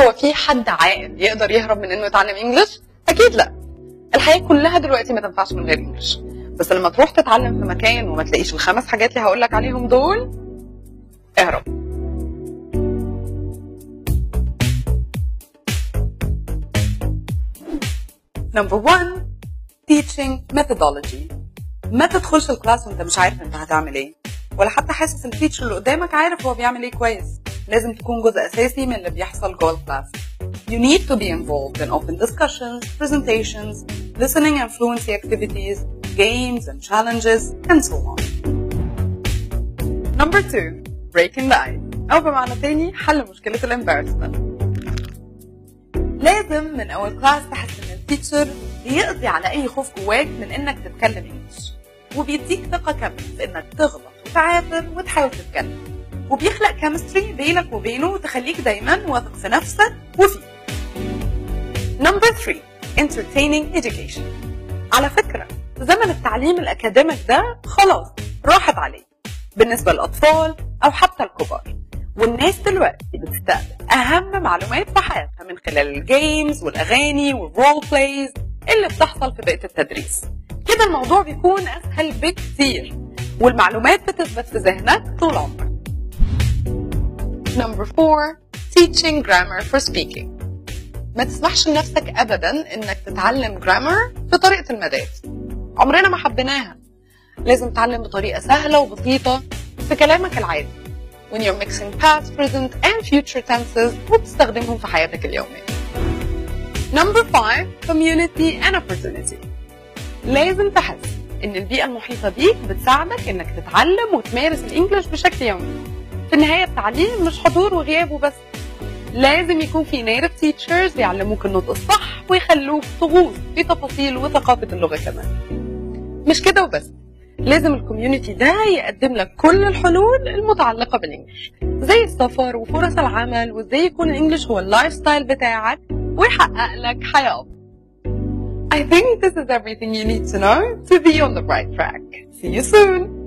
هو في حد عاقل يقدر يهرب من إنه يتعلم English أكيد لا. الحياة كلها دلوقتي ما تنفعش من غير English بس لما تروح تتعلم في مكان وما تلاقيش الخمس حاجات اللي هقول لك عليهم دول اهرب. number 1 teaching methodology. ما تدخلش ال class وانت مش عارف انت هتعمل إيه ولا حتى حاسس ال teacher اللي قدامك عارف هو بيعمل إيه كويس. لازم تكون جزء أساسي من اللي بيحصل جوه ال class You need to be involved in open discussions, presentations, listening and fluency activities, games and challenges, and so on. Number two, breaking the ice. أو بمعنى تاني حل مشكلة ال embarrassment. لازم من أول class تحس إن ال teacher بيقضي على أي خوف جواك من إنك تتكلم English وبيديك ثقة كاملة في إنك تغلط وتعافر وتحاول تتكلم وبيخلق chemistry بينك وبينه وتخليك دايما واثق في نفسك وفيه. Number 3 entertaining education. على فكرة زمن التعليم ال academic ده خلاص راحت عليه بالنسبة للأطفال أو حتى الكبار. والناس دلوقتي بتستقبل أهم معلومات في حياتها من خلال ال games والأغاني وال role plays اللي بتحصل في بيئة التدريس. كده الموضوع بيكون أسهل بكتير والمعلومات بتثبت في ذهنك طول عمرك. Number 4 Teaching grammar for speaking. ما تسمحش لنفسك ابدا إنك تتعلم جرامر في طريقه المدارس عمرنا ما حبيناها. لازم تتعلم بطريقة سهلة وبسيطة في كلامك العادي. When you're mixing past, present and future tenses وبتستخدمهم في حياتك اليومية. Number 5 community and opportunity. لازم تحس إن البيئة المحيطة بيك بتساعدك إنك تتعلم وتمارس ال English بشكل يومي. في النهاية التعليم مش حضور وغياب وبس لازم يكون في native teachers بيعلموك النطق الصح ويخلوك تغوص في تفاصيل وثقافة اللغة كمان مش كده وبس لازم ال community ده يقدم لك كل الحلول المتعلقة بال English زي السفر وفرص العمل وإزاي يكون ال English هو ال lifestyle بتاعك ويحقق لك حياة أفضل. I think this is everything you need to know to be on the right track. See you soon!